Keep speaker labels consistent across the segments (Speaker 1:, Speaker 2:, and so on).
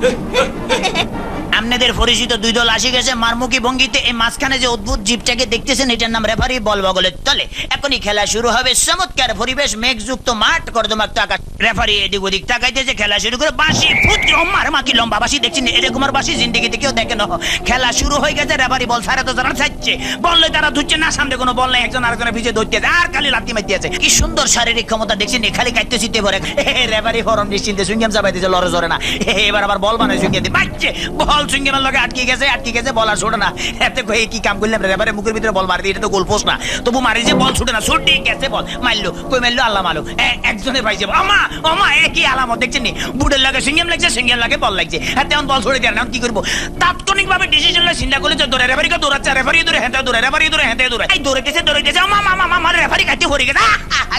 Speaker 1: 诶 诶 আপনাদের পরিচিত দুই দল আসে গেছে মারমুখী ভঙ্গিতে। এই মাঝখানে যে অদ্ভুত জিপটাকে দেখতেছেন, এটার নাম রেফারি বল বগলের তলে। এখনই খেলা শুরু হবে। চমৎকার পরিবেশ, মেঘযুক্ত মাঠ, কর্দমাক্ত আকাশ। রেফারি এদিক ওদিক তাকাইতেছে, খেলা শুরু করে বাঁশি ফুট মার মাকি লম্বা বাঁশি দেখছেন এরকম আর বাঁশি জিন্দিগিতে কেউ দেখে না। খেলা শুরু হয়ে গেছে রেফারি বল সারা তো যারা ছাড়ছে। বললে তারা ধুচ্ছে, না, সামনে কোনো বল নাই, একজন আরেকজনের পিছিয়ে ধরতে আর খালি লাত্তি মারতে আছে। কি সুন্দর শারীরিক ক্ষমতা দেখছেন এ খালি কাটতে চিতে পরে রেফারি ফরম নিশ্চিন্তে সুইঙ্গাম চাপাইতেছে, লড়ে জরে না। এবার আবার বল সুইঙ্গে দিয়ে। বাচ্চে, বল সুইঙ্গামের লগে আটকে গেছে আটকে গেছে বল আর ছোটে না। এতে কই কি কাম করলাম রেফারি মুখের ভিতরে বল মারি এটা তো গোল না। তবু মারি যে বল ছুটে না। ছুটে গেছে বল। মারলো, কই মারলো? আল্লাহ একজনে আমা আমা আলামত দেখছেন নি? বুটের লাগে সিঙ্গেম লাগছে লাগে বল লাগছে। হ্যাঁ তেমন বল না কি করব? তাৎক্ষণিক ভাবে ডিসিশন লাগে চিন্তা করলে দৌড়ে রেফারি কে দৌড়াচ্ছে রেফারি দৌড়ে হ্যাঁ দৌড়ে রেফারি দৌড়ে হ্যাঁ দৌড়ে এই আমা মামা মামা রেফারি কাটতে হরে গেছে।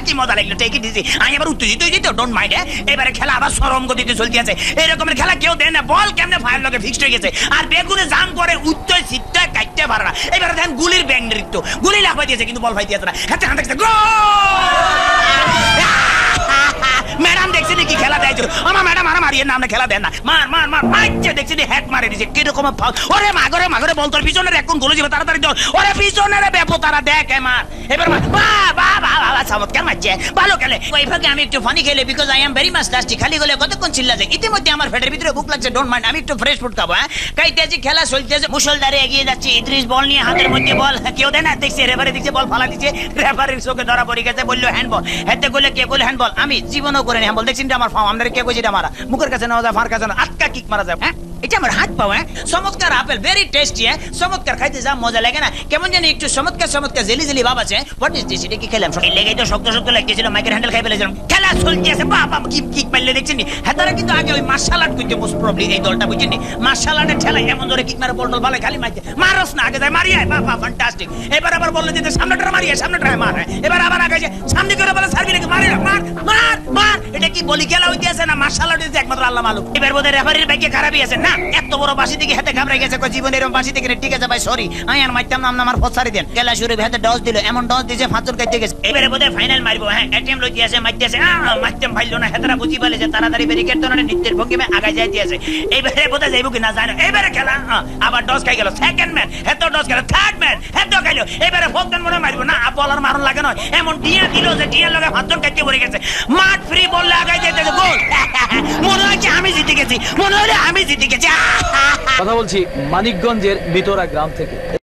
Speaker 1: কি মজা লাগল টেকে দিছি আমি এবার উত্তেজিত হয়ে যেত ডোন্ট মাইন্ড এবারে খেলা আবার সরম গতিতে চলতে আছে। এরকমের খেলা কেউ দেয় না। বল কেমনে ফায়ার লগে ফিক্সড হয়ে গেছে। আর বেগুনে জাম করে উত্তর সিটটা কাটতে পারে না এবার দেখেন গুলির ব্যাং নৃত্য গুলি লাফাই দিয়েছে, কিন্তু বল ভাই দিয়েছে না। হ্যাঁ মারিয়ে নাম খেলা দেন না। মার মার মার দেখছি হ্যাক মারে দিছে। কীরকম ওরে মাগরে মাগরে বল, তোর পিছনে এখন গোলে যাবে তাড়াতাড়ি ওরে পিছনে রে বেপো তারা দেখ মার। এবার মার বা বা বা বা মারছে। ভালো খেলে। ওই ভাগে আমি একটু ফানি খেলে because I am very tasty খালি গলে কতক্ষণ ইতিমধ্যে আমার পেটের ভিতরে লাগছে ডোন্ট মাইন্ড আমি একটু ফ্রেশ ফুড খাব হ্যাঁ? আছি খেলা চলতেছে মুসলদারে এগিয়ে যাচ্ছে। ইদ্রিস, বল নিয়ে হাতের মধ্যে বল। কেউ দেয় না, দেখছি রেফারি দিচ্ছে, বল ফালা দিচ্ছে। রেফারির চোখে ধরা পড়ে গেছে, বলল হ্যান্ডবল হেতে করলে কে করলে হ্যান্ডবল আমি, জীবনও করে হ্যান্ডবল দেখছি আমার ফার্ম কে কইছে মারা? মুখের কাছে নেওয়া যায় ফার কাছে আটকা কিক মারা যায়। হ্যাঁ? এটা আমার হাত পাও হ্যাঁ? চমৎকার আপেল ভেরি টেস্টি হ্যাঁ? চমৎকার, খাইতে যা মজা লাগে না। কেমন জানি একটু চমৎকার চমৎকার, জেলি জেলি ভাব আছে। হোয়াট ইজ দিস এটা কি খেলাম? এই লেগেই তো শক্ত শক্ত লাগতেছিল, মাইকের হ্যান্ডেল খাই ফেলেছিলাম। খেলা চলতে আছে বাবা কিক কিক মারলে দেখছেন নি হ্যাঁ তারা কিন্তু আগে ওই মার্শাল আর্ট করতে মোস্ট প্রবলি এই দলটা বুঝছেন মার্শাল আর্টের ঠেলা এমন ধরে কিক মারে বল ভালো খালি মারতে মারস না, আগে যায় মারি আয় বাবা ফ্যান্টাস্টিক এবার আবার বললে যে সামনেটা মারি আয়, সামনেটা মার হ্যাঁ। এবার আবার আগে যায়, সামনে করে বলে সার্ভি রেখে মারি মার মার মার। এটা কি বলি খেলা হইতে আছে না? মার্শাল আর্ট একমাত্র আল্লাহ মালুম এবার বোধহয় রেফারির ব্যাগে খারাপই আছে। না এত বড় বাসি দিকে হাতে ঘাবড়ে গেছে জীবন এরকম বাসি দিকে ঠিক আছে ভাই সরি আমি আর মারতাম নাম আমার ফসারি দেন। খেলা শুরু হাতে ডস দিল এমন ডস দিছে ফাঁচুর কাটতে গেছে। এবারে বোধহয় ফাইনাল মারবো হ্যাঁ এটিএম লইতে আছে মারতে আছে আহ, মারতাম ফাইল না। হেতারা বুঝি পালে যে তাড়াতাড়ি ব্যারিকেড ধরে নিত্যের ভঙ্গিমে আগায় যাইতে আছে এইবারে বোধহয় যাইবো কি না জানো। এবারে খেলা আবার ডস খাই গেল। সেকেন্ড ম্যান হেতো ডস গেল থার্ড ম্যান হেতো খাইলো। এবারে ফোকদান মনে মারবো। না বলার মারণ লাগে নয়। এমন টিয়া দিল যে টিয়ার লগে ফাঁচুর কাটতে পড়ে গেছে। মাঠ ফ্রি বললে মনে আমি জিতে গেছি মনে আমি জিতে গেছি।
Speaker 2: কথা বলছি মানিকগঞ্জের মিতরা গ্রাম থেকে।